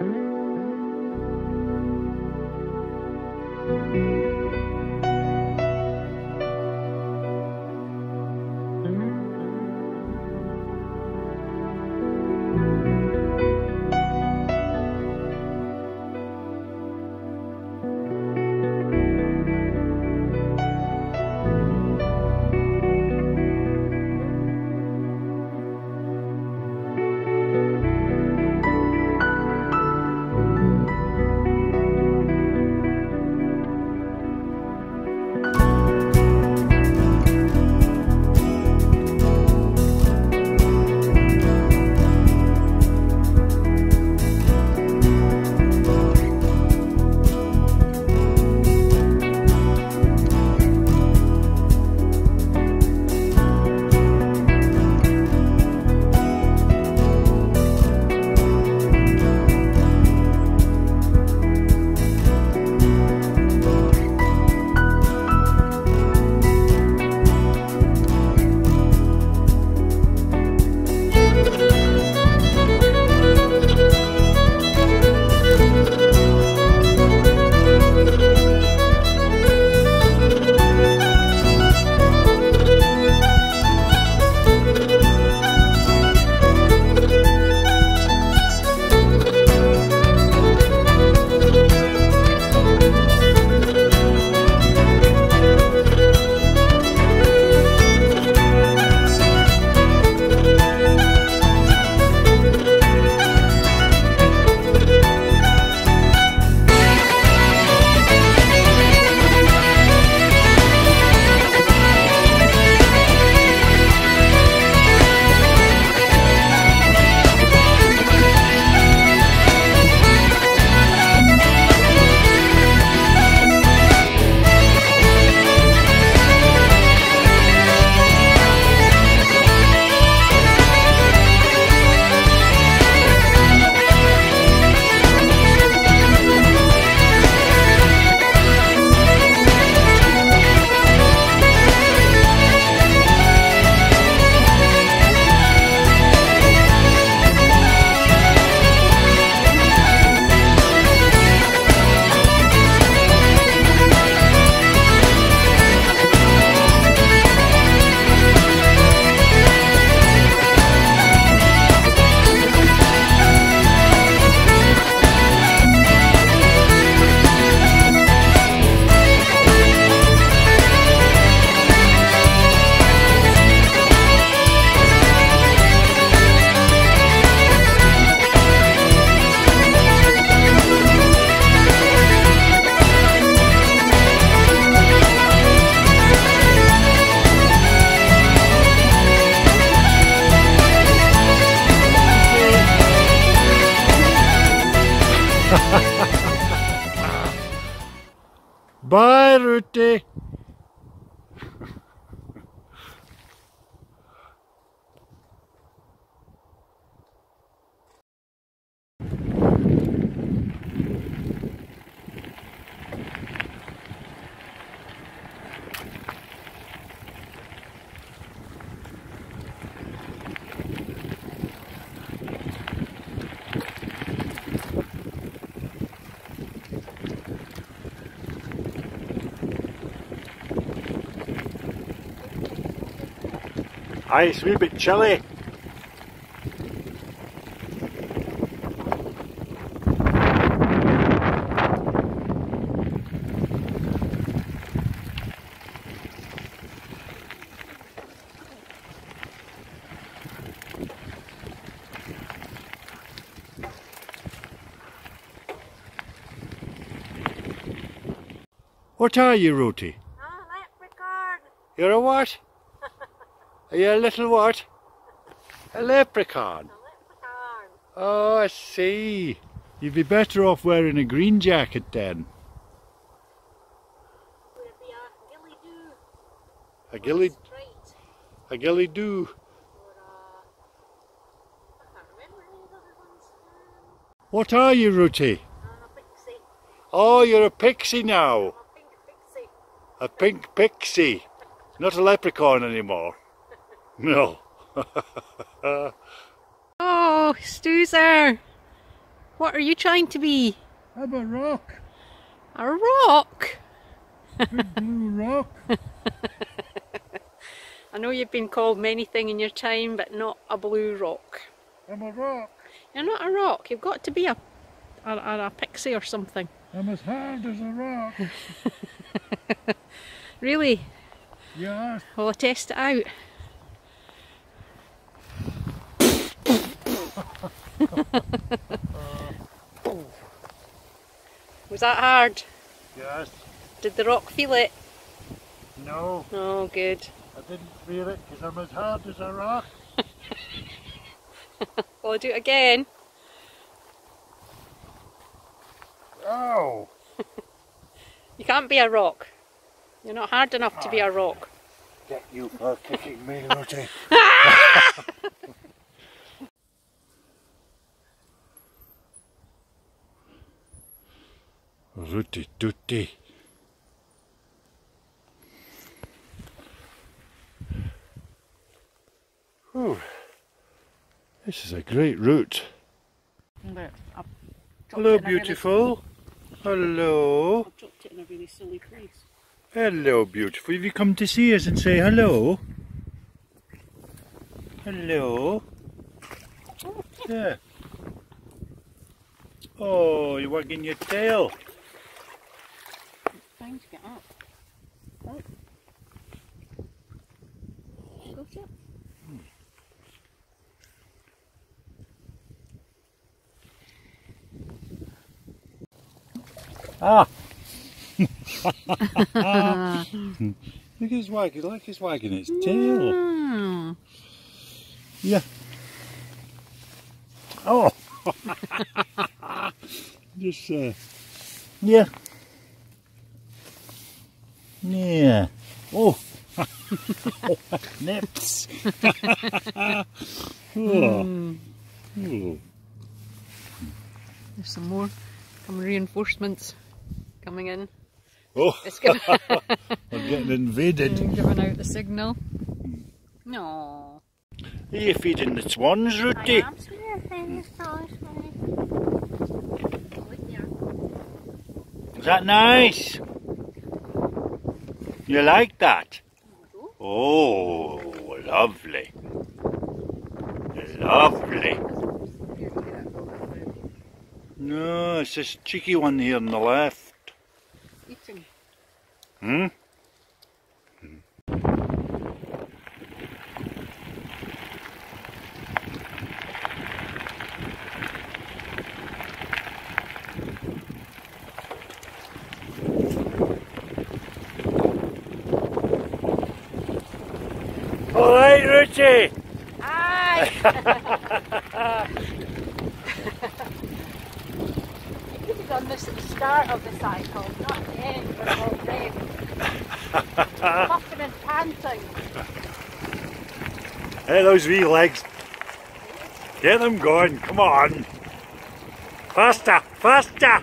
Bye, Corte! Aye, it's a wee bit chilly. What are you, Ruthie? Ah, leprechaun. You're a what? Are you a little what? A leprechaun. A leprechaun. Oh, I see. You'd be better off wearing a green jacket then. Would it be a Ghillie Dhu? A gilly, Straight. a Ghillie Dhu. Or a... I can't remember any of the other ones. Um, What are you, Ruthie? and a pixie. Oh, you're a pixie now. A pink pixie. A pink pixie. Not a leprechaun anymore. No. Oh, Stu's there. What are you trying to be? I'm a rock. A rock? Big blue rock. I know you've been called many things in your time, but not a blue rock. I'm a rock. You're not a rock. You've got to be a a, a, a pixie or something. I'm as hard as a rock. Really? Yes. Well, I'll test it out? Was that hard? Yes. Did the rock feel it? No, Oh, good. I didn't feel it because I'm as hard as a rock. Will I do it again? Oh. You can't be a rock. You're not hard enough to be ah. a rock. Get you for kicking me, Lottie. Rooty tooty. This is a great route. Hello, beautiful. Hello. Hello, beautiful. Have you come to see us and say hello? Hello. Yeah. Oh, you're wagging your tail. Time to get up. Oh. Go sit. Ah. Look, at his wagging. Look, he's wagging his tail. Mm. Yeah. Oh. Just uh. Yeah. Yeah. Oh. Nips. oh. Mm. Oh. There's some more some reinforcements coming in. Oh. It's giving, We're getting invaded. giving out the signal. No. Are you feeding the swans, I Rooty? am sniffing the sauce, honey. Is that nice? You like that? Oh, lovely. Lovely. No, it's this cheeky one here on the left. Hmm? All right, Richie. Aye! you could have done this at the start of the cycle, not the end when we're all dead. Puffing and panting. Hey, those wee legs. Get them going. Come on. Faster, faster.